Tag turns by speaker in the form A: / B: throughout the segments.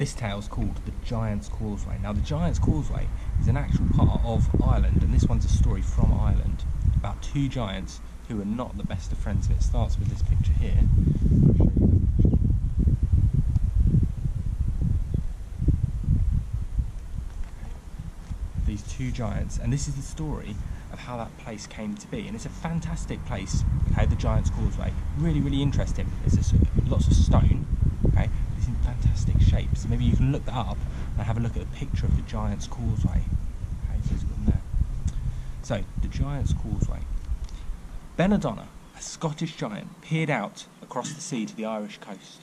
A: This tale's called The Giant's Causeway. Now, the Giant's Causeway is an actual part of Ireland, and this one's a story from Ireland about two giants who are not the best of friends. And it starts with this picture here. These two giants, and this is the story of how that place came to be. And it's a fantastic place, okay, the Giant's Causeway. Really, really interesting. There's lots of stone, okay, in fantastic shapes. Maybe you can look that up and have a look at a picture of the Giant's Causeway. It's got there. So, the Giant's Causeway. Benandonner, a Scottish giant, peered out across the sea to the Irish coast.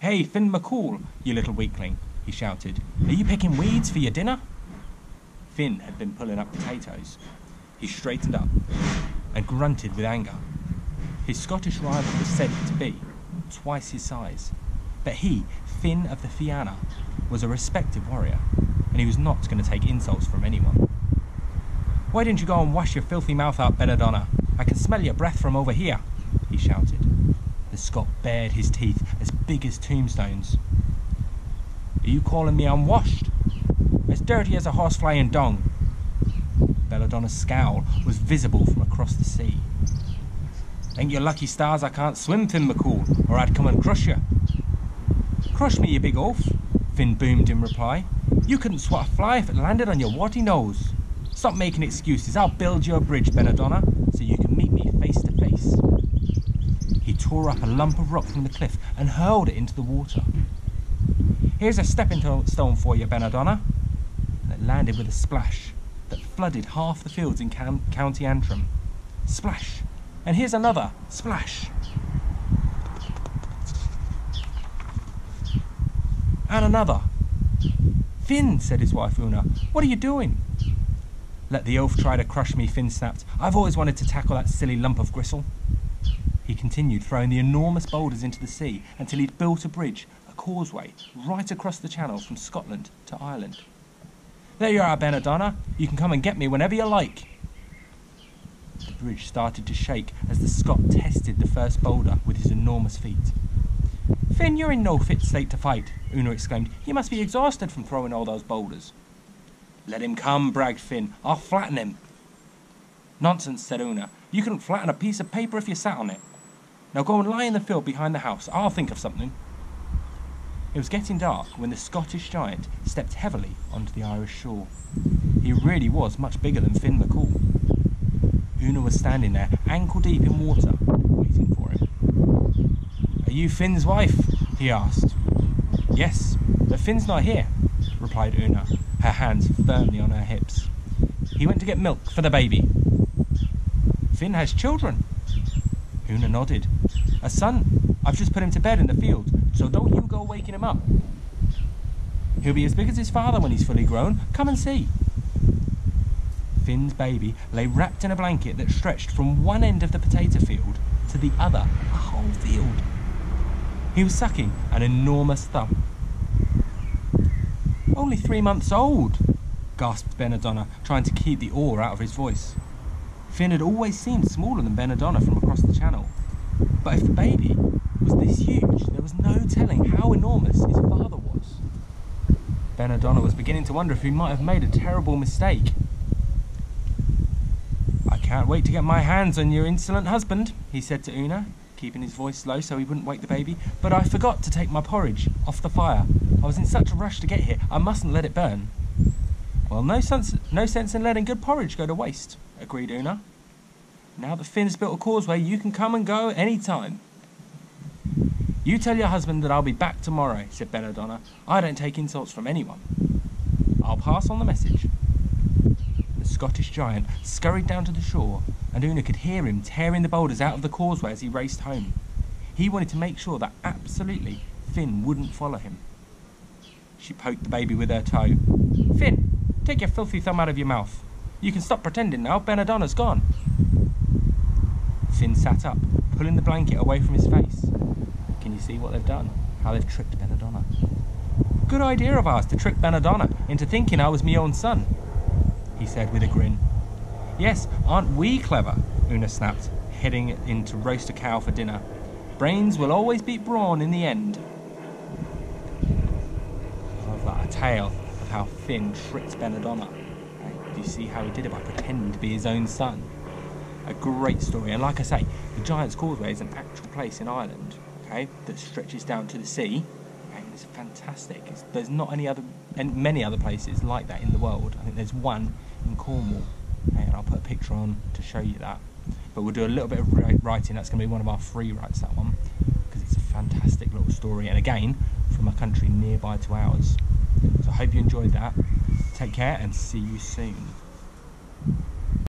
A: Hey, Finn McCool, you little weakling, he shouted. Are you picking weeds for your dinner? Finn had been pulling up potatoes. He straightened up and grunted with anger. His Scottish rival was said to be twice his size, but he, Finn of the Fianna, was a respected warrior, and he was not going to take insults from anyone. Why didn't you go and wash your filthy mouth out, Benandonner? I can smell your breath from over here, he shouted. The Scot bared his teeth as big as tombstones. Are you calling me unwashed? As dirty as a horsefly in dung. Benandonner's scowl was visible from across the sea. Ain't your lucky stars I can't swim, Finn McCool, or I'd come and crush you. Crush me, you big oaf, Finn boomed in reply. You couldn't swat a fly if it landed on your warty nose. Stop making excuses. I'll build you a bridge, Benandonner, so you can meet me face to face. He tore up a lump of rock from the cliff and hurled it into the water. Here's a stepping stone for you, Benandonner. And it landed with a splash that flooded half the fields in Cam- County Antrim. Splash! And here's another splash! And another. Finn, said his wife Una, what are you doing? Let the oaf try to crush me, Finn snapped. I've always wanted to tackle that silly lump of gristle. He continued throwing the enormous boulders into the sea until he'd built a bridge, a causeway, right across the channel from Scotland to Ireland. There you are, Benandonner. You can come and get me whenever you like. The bridge started to shake as the Scot tested the first boulder with his enormous feet. Finn, you're in no fit state to fight, Una exclaimed. You must be exhausted from throwing all those boulders. Let him come, bragged Finn. I'll flatten him. Nonsense, said Una. You couldn't flatten a piece of paper if you sat on it. Now go and lie in the field behind the house. I'll think of something. It was getting dark when the Scottish giant stepped heavily onto the Irish shore. He really was much bigger than Finn McCool. Una was standing there, ankle deep in water, waiting for him. You Finn's wife? he asked. Yes, but Finn's not here, replied Una, her hands firmly on her hips. He went to get milk for the baby. Finn has children. Una nodded. A son. I've just put him to bed in the field, so don't you go waking him up. He'll be as big as his father when he's fully grown. Come and see. Finn's baby lay wrapped in a blanket that stretched from one end of the potato field to the other, a whole field. He was sucking an enormous thumb. Only three months old, gasped Benandonner, trying to keep the awe out of his voice. Finn had always seemed smaller than Benandonner from across the channel. But if the baby was this huge, there was no telling how enormous his father was. Benandonner was beginning to wonder if he might have made a terrible mistake. I can't wait to get my hands on your insolent husband, he said to Una, keeping his voice low so he wouldn't wake the baby. But I forgot to take my porridge off the fire. I was in such a rush to get here, I mustn't let it burn. Well, no sense, no sense in letting good porridge go to waste, agreed Una. Now that Finn's built a causeway, you can come and go any time. You tell your husband that I'll be back tomorrow, said Benandonner. I don't take insults from anyone. I'll pass on the message. The Scottish giant scurried down to the shore, and Una could hear him tearing the boulders out of the causeway as he raced home. He wanted to make sure that absolutely Finn wouldn't follow him. She poked the baby with her toe. Finn, take your filthy thumb out of your mouth. You can stop pretending now, Benandonner's gone. Finn sat up, pulling the blanket away from his face. Can you see what they've done? How they've tricked Benandonner. Good idea of ours to trick Benandonner into thinking I was my own son, he said with a grin. Yes, aren't we clever? Una snapped, heading in to roast a cow for dinner. Brains will always beat brawn in the end. I love that. A tale of how Finn tricked Benidorm. Okay? Do you see how he did it by pretending to be his own son? A great story, and like I say, the Giant's Causeway is an actual place in Ireland, okay, that stretches down to the sea. Okay, it's fantastic. It's, there's not any other, and many other places like that in the world. I think there's one in Cornwall, and I'll put a picture on to show you that. But we'll do a little bit of writing. That's going to be one of our free writes. That one because it's a fantastic little story, and again from a country nearby to ours. So I hope you enjoyed that. Take care and see you soon.